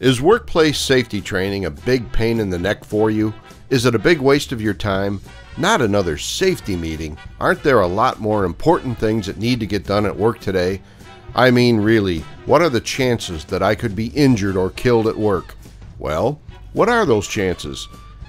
Is workplace safety training a big pain in the neck for you? Is it a big waste of your time? Not another safety meeting. Aren't there a lot more important things that need to get done at work today? I mean, really, what are the chances that I could be injured or killed at work? Well, what are those chances?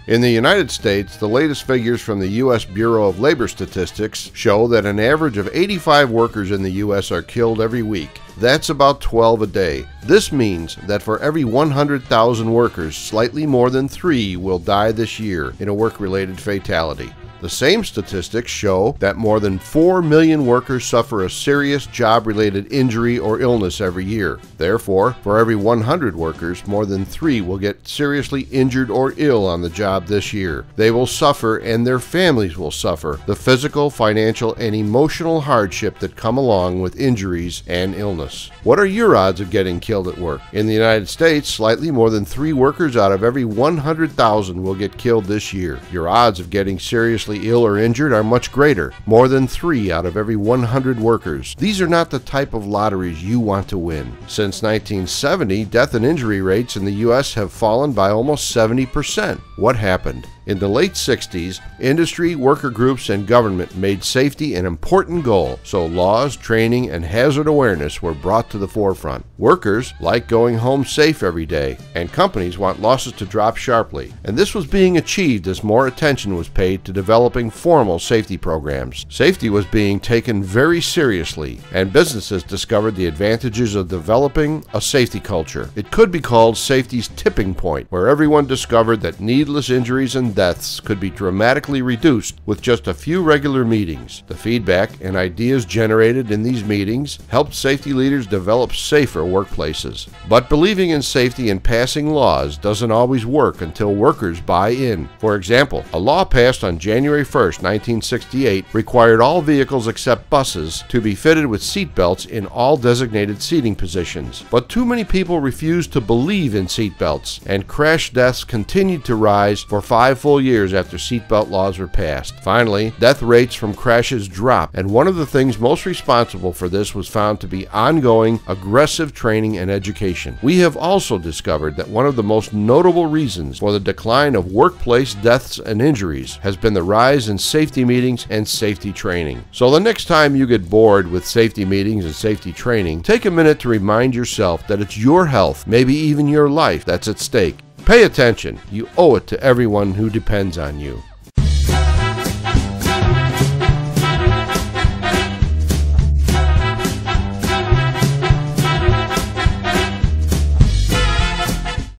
In the United States, the latest figures from the U.S. Bureau of Labor Statistics show that an average of 85 workers in the U.S. are killed every week. That's about 12 a day. This means that for every 100,000 workers, slightly more than three will die this year in a work related fatality. The same statistics show that more than 4 million workers suffer a serious job related injury or illness every year. Therefore, for every 100 workers, more than 3 will get seriously injured or ill on the job this year. They will suffer and their families will suffer the physical, financial, and emotional hardship that come along with injuries and illness. What are your odds of getting killed at work? In the United States, slightly more than 3 workers out of every 100,000 will get killed this year. Your odds of getting seriously seriously ill or injured are much greater, more than 3 out of every 100 workers. These are not the type of lotteries you want to win. Since 1970, death and injury rates in the U.S. have fallen by almost 70%. What happened? In the late 60s, industry, worker groups, and government made safety an important goal, so laws, training, and hazard awareness were brought to the forefront. Workers like going home safe every day, and companies want losses to drop sharply. And this was being achieved as more attention was paid to developing formal safety programs. Safety was being taken very seriously, and businesses discovered the advantages of developing a safety culture. It could be called safety's tipping point, where everyone discovered that needless injuries and deaths could be dramatically reduced with just a few regular meetings. The feedback and ideas generated in these meetings helped safety leaders develop safer workplaces. But believing in safety and passing laws doesn't always work until workers buy in. For example, a law passed on January 1, 1968 required all vehicles except buses to be fitted with seat belts in all designated seating positions. But too many people refused to believe in seat belts, and crash deaths continued to rise for five full years after seatbelt laws were passed. Finally, death rates from crashes dropped, and one of the things most responsible for this was found to be ongoing aggressive training and education. We have also discovered that one of the most notable reasons for the decline of workplace deaths and injuries has been the rise in safety meetings and safety training. So the next time you get bored with safety meetings and safety training, take a minute to remind yourself that it's your health, maybe even your life, that's at stake. Pay attention. You owe it to everyone who depends on you.